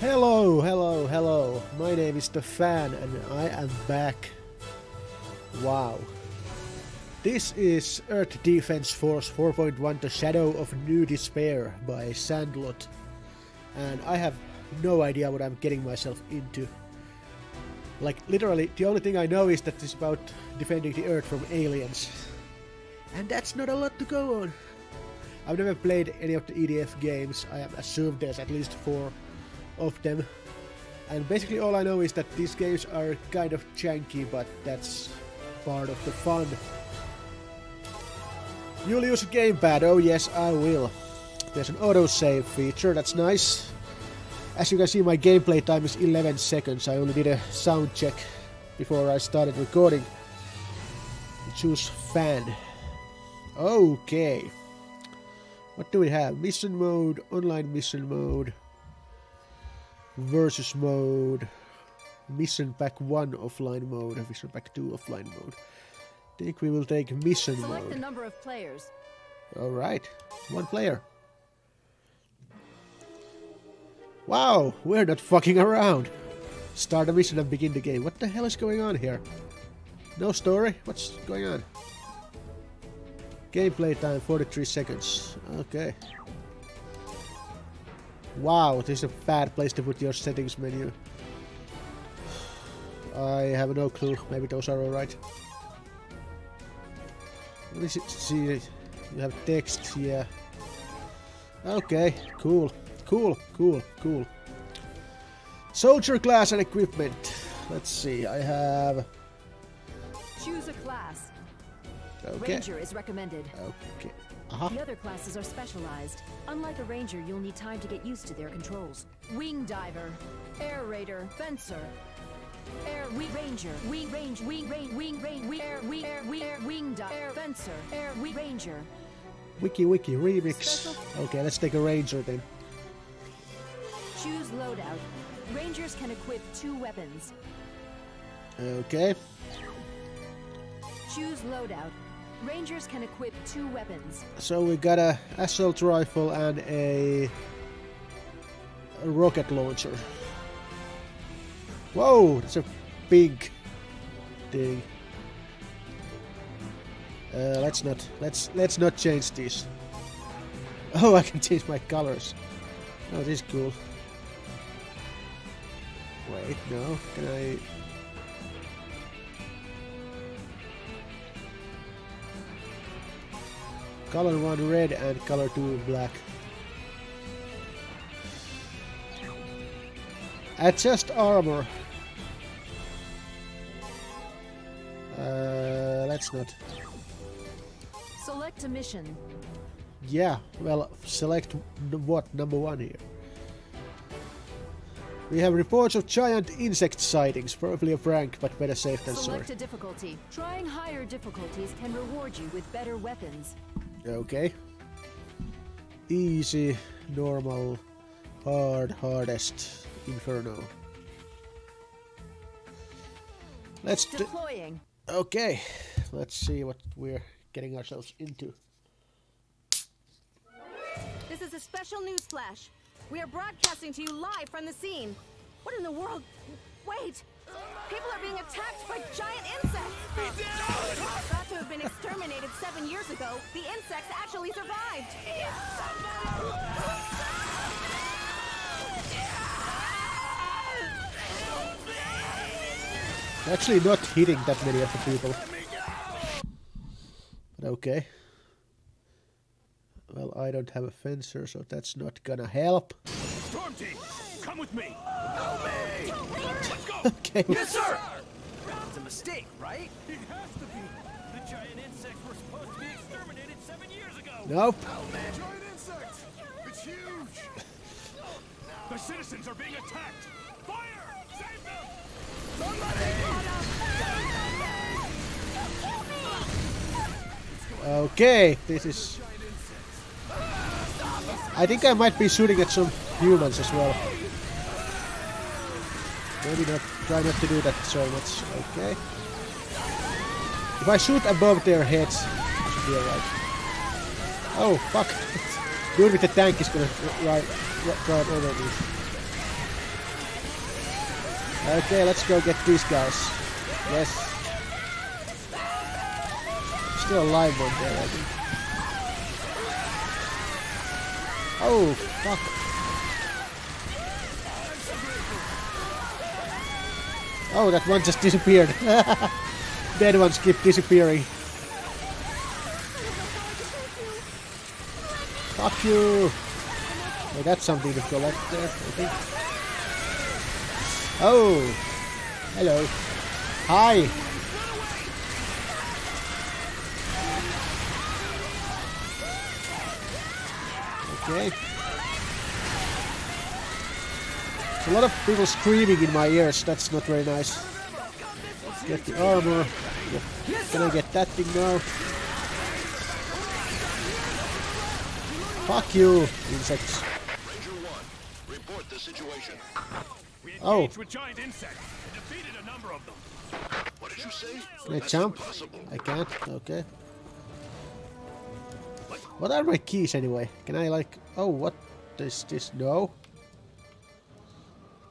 Hello, hello, hello. My name is Stefan and I am back. Wow. This is Earth Defense Force 4.1 The Shadow of New Despair by Sandlot. And I have no idea what I'm getting myself into. Like, literally, the only thing I know is that it's about defending the Earth from aliens. And that's not a lot to go on. I've never played any of the EDF games. I have assumed there's at least four of them. And basically all I know is that these games are kind of janky, but that's part of the fun. You'll use a gamepad, oh yes I will. There's an autosave feature, that's nice. As you can see my gameplay time is 11 seconds, I only did a sound check before I started recording. Choose fan. Okay. What do we have? Mission mode, online mission mode, versus mode, mission pack 1 offline mode, mission pack 2 offline mode. think we will take mission Select mode. the number of players. Alright, one player. Wow, we're not fucking around. Start a mission and begin the game. What the hell is going on here? No story? What's going on? Gameplay time 43 seconds. Okay. Wow, this is a bad place to put your settings menu. I have no clue. Maybe those are alright. Let me see, see. You have text here. Okay, cool. Cool, cool, cool. Soldier class and equipment. Let's see, I have... Choose a class. Okay. Ranger is recommended. Okay. Uh-huh. The other classes are specialized. Unlike a ranger, you'll need time to get used to their controls. Wing diver, air raider, fencer, air we ranger, we range, we range, wing range, we air, we air, we air, wing diver, air fencer, air we ranger. Wiki Wiki remix. Special- Okay, let's take a ranger then. Choose loadout. Rangers can equip two weapons. Okay. Choose loadout. Rangers can equip two weapons. So we got a assault rifle and a, a rocket launcher. Whoa, that's a big thing. Uh, let's not let's let's not change this. Oh, I can change my colors. Oh, this is cool. Wait, no. Can I? Color 1 red and color 2 black. Adjust armor. Uh, let's not. Select a mission. Yeah, well, select what number one here. We have reports of giant insect sightings, probably a prank, but better safe than sorry. Select a difficulty. Trying higher difficulties can reward you with better weapons. Okay. Easy, normal, hard, hardest, inferno. Let's do. Deploying. Okay, let's see what we're getting ourselves into. This is a special news flash. We are broadcasting to you live from the scene. What in the world? Wait! People are being attacked by giant insects! Thought to have been exterminated seven years ago, the insects actually survived! Actually, not hitting that many of the people. But okay. Well, I don't have a fencer, so that's not gonna help. Storm team, come with me. Help me! Let's. Okay. Yes, sir. It's a mistake, right? It has to be. The giant insects were supposed to be exterminated seven years ago. Nope. Oh, giant insects. It's huge. The citizens are being attacked. Fire! Save them! Okay, this is. I think I might be shooting at some humans as well. Maybe not. Try not to do that so much. Okay. If I shoot above their heads, should be alright. Oh fuck! Dude with the tank is gonna ride, drive over me. Okay, let's go get these guys. Yes. Still alive one there, I think. Oh, fuck. Oh, that one just disappeared. Dead ones keep disappearing. Fuck you! Oh, that's something to collect there, I think. Oh! Hello. Hi! Okay. There's a lot of people screaming in my ears, that's not very nice. Get the armor. Yeah. Can I get that thing now? Fuck you, insects. Ranger 1, report the situation. Oh. engaged giant insects and defeated a number of them. What did you say? Can I jump? I can't. Okay. What are my keys anyway? Can I like? Oh, what is this? No.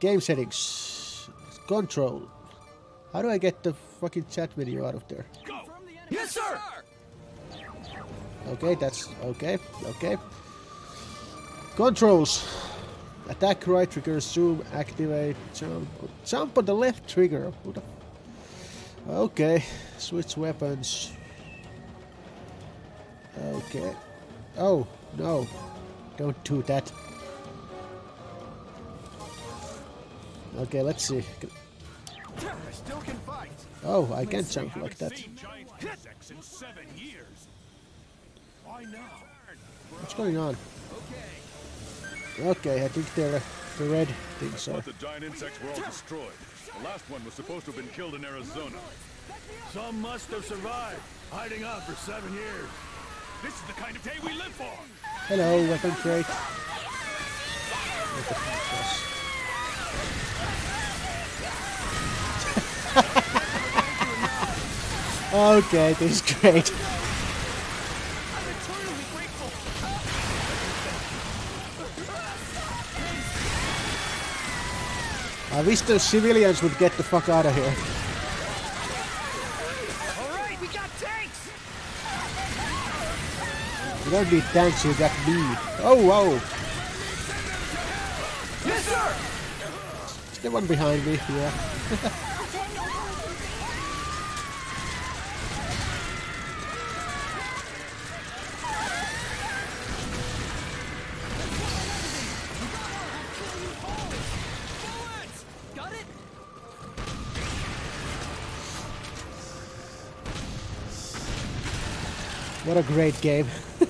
Game settings. Control. How do I get the fucking chat menu out of there? Go! Yes, sir! Okay, that's okay. Okay. Controls. Attack right trigger, zoom, activate, jump. Jump on the left trigger. Okay. Switch weapons. Okay. Oh, no. Don't do that. Okay, let's see. I still can fight. Oh, I can't jump like that. seen giant insects in seven years. Why now? What's going on? Okay, I think they're the red things are. The giant insects were all destroyed. The last one was supposed to have been killed in Arizona. Some must have survived, hiding out for seven years. This is the kind of day we live for. Hello, weapon crate. Okay, this is great. I wish the civilians would get the fuck out of here. All right, we got tanks! You don't need tanks, you got me. Oh, wow! Yes, sir! Is there one behind me? Yeah. a great game.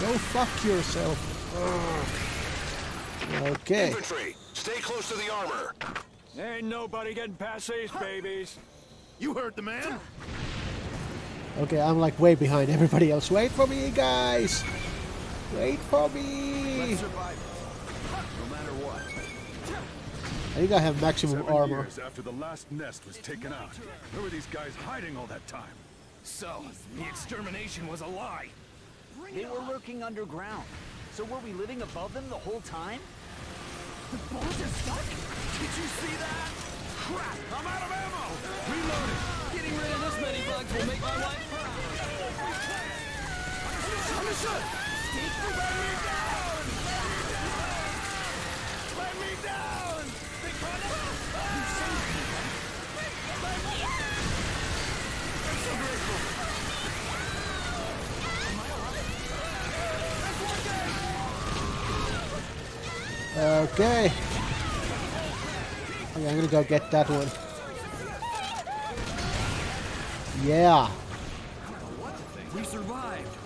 Go fuck yourself. Okay. Infantry, stay close to the armor. Ain't nobody getting past these babies. You heard the man? Okay, I'm like way behind everybody else. Wait for me, guys. Wait for me. I think I have maximum Seven armor. years after the last nest was taken out. Where were these guys hiding all that time? So, the extermination was a lie. They were lurking underground. So were we living above them the whole time? The bullets are stuck? Did you see that? Crap! I'm out of ammo! Reloading! Getting rid of this many bugs will make my life proud. Understood! Let me down! Let me down! They caught us! You saved me! Let me I'm so grateful! Okay. Okay, I'm gonna go get that one. Yeah. We survived!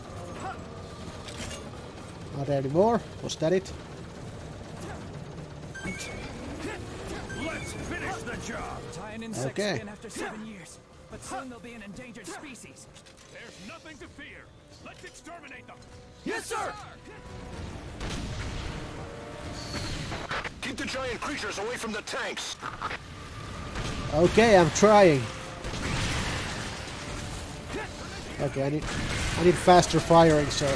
Are there any more? Was that it? Let's finish the job. Giant insects Okay. again after seven years. But soon they'll be an endangered species. There's nothing to fear. Let's exterminate them. Yes, sir! Keep the giant creatures away from the tanks. Okay, I'm trying. Okay, I need I need faster firing, so.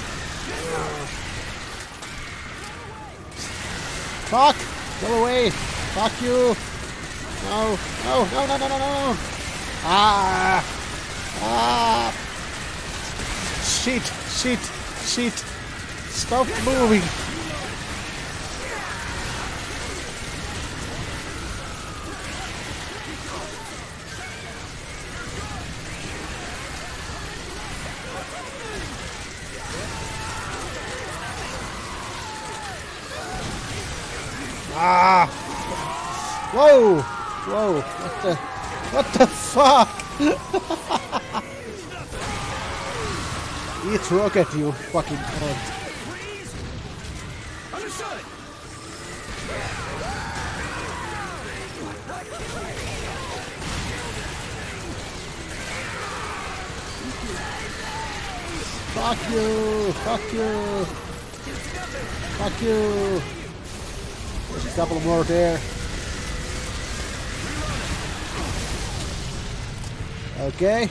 Fuck! Go away! Fuck you! No! No! No! No! No! No! No! Ah! Ah! Shit! Shit! Shit! Stop moving! Ah! Whoa! Whoa! What the? What the fuck? Eat rocket, you fucking cunt. Fuck you! Fuck you! Fuck you! There's a couple more there. Okay.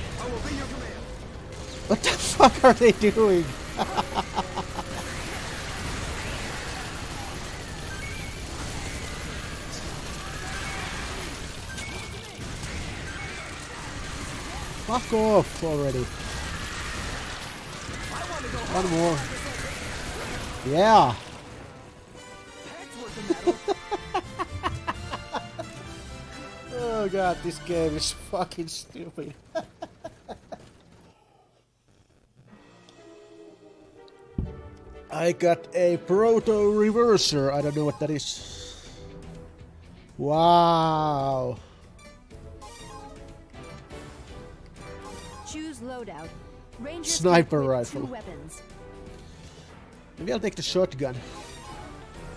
What the fuck are they doing? Fuck off already. One more. Yeah. Oh god, this game is fucking stupid. I got a proto reverser. I don't know what that is. Wow. Choose loadout. Rangers Sniper rifle. Weapons. Maybe I'll take the shotgun.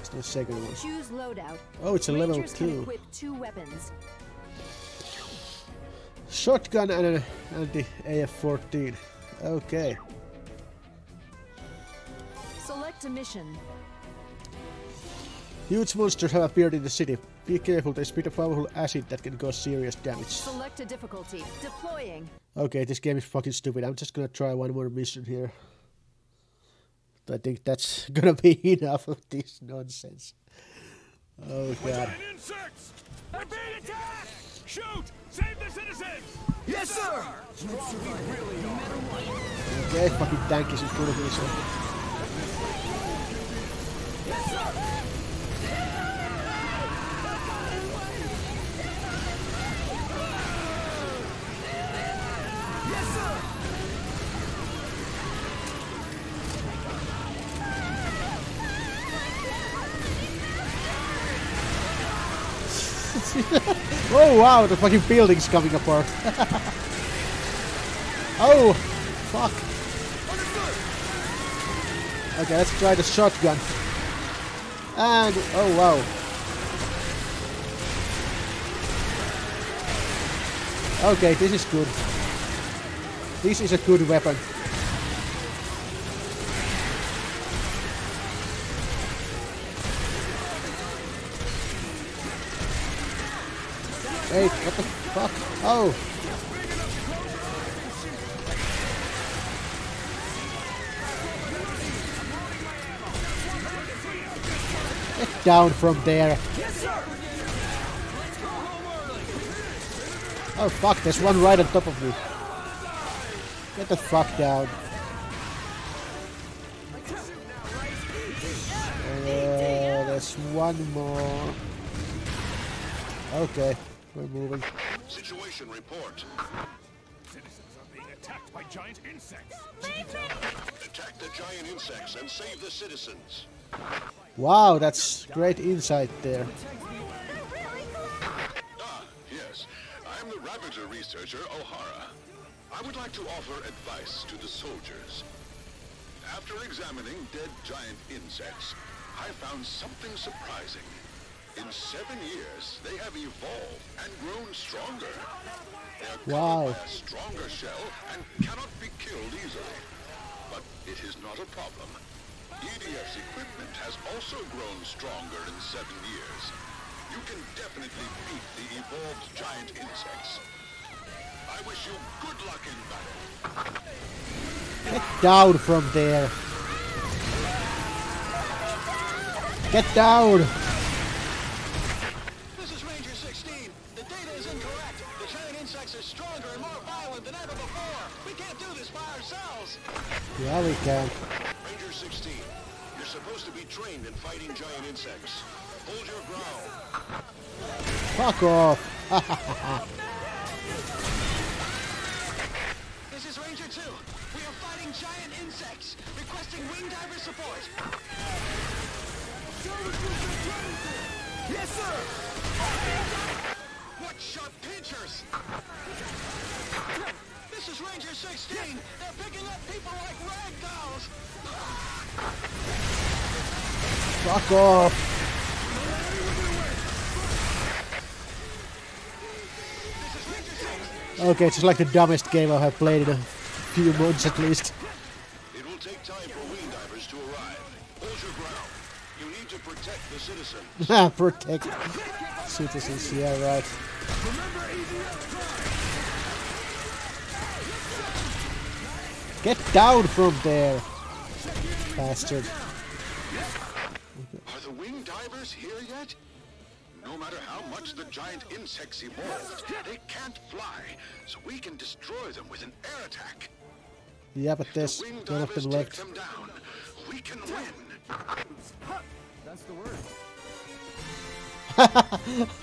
It's the second one. Choose loadout. Oh, it's a level Rangers can two. equip two weapons. Shotgun and, a, and the AF-14. Okay. Select a mission. Huge monsters have appeared in the city. Be careful, they spit a powerful acid that can cause serious damage. Select a difficulty. Deploying. Okay, this game is fucking stupid. I'm just gonna try one more mission here. I think that's gonna be enough of this nonsense. Oh god. Giant insects! They're being attacked! Shoot! Save the citizens! Yes, sir! Okay, fucking tank is in front of me, so. oh wow, the fucking building's coming apart. oh, fuck. Okay, let's try the shotgun. And, oh wow. Okay, this is good. This is a good weapon. Wait, what the fuck? Oh! Get down from there! Oh fuck, there's one right on top of me. Get the fuck down. Uh, there's one more. Okay, we're moving. Situation report. Citizens are being attacked by giant insects! Attack the giant insects and save the citizens. Wow, that's great insight there. Ah, yes. I'm the Ravager researcher, O'Hara. I would like to offer advice to the soldiers. After examining dead giant insects, I found something surprising. In seven years, they have evolved and grown stronger. They Wow. a stronger shell and cannot be killed easily. But it is not a problem. EDF's equipment has also grown stronger in seven years. You can definitely beat the evolved giant insects. I wish you good luck in battle. Get down from there. Get down! Can. Ranger 16, you're supposed to be trained in fighting giant insects. Hold your ground. Fuck off. This is Ranger 2. We are fighting giant insects. Requesting wing diver support. Yes, sir! What sharp pinchers? This is Ranger 16. They're picking up people like rag dolls. Fuck off. Okay, it's just like the dumbest game I have played in a few months at least. It will take time for wing divers to arrive. Hold your ground. You need to protect the citizens. Protect citizens, yeah, right. Get down from there, bastard. Are the wing divers here yet? No matter how much the giant insects evolved, they can't fly, so we can destroy them with an air attack. Yeah, but The there's wing one of them left. them down. We can win. That's the word.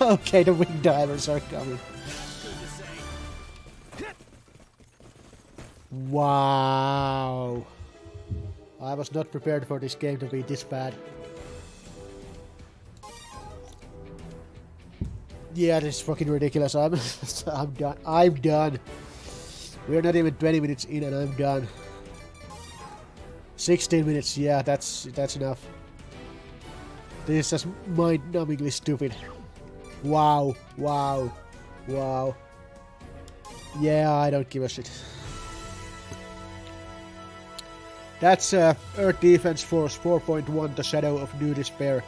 okay, the wing divers are coming. Wow. I was not prepared for this game to be this bad. Yeah, this is fucking ridiculous. I'm I'm done. I'm done. We're not even 20 minutes in and I'm done. 16 minutes, yeah, that's that's enough. This is just mind-numbingly stupid. Wow, wow, wow. Yeah, I don't give a shit. That's uh, Earth Defense Force 4.1 The Shadow of New Despair.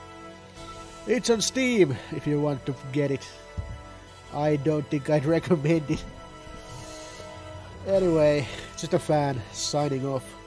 It's on Steam if you want to get it. I don't think I'd recommend it. Anyway, just a phann signing off.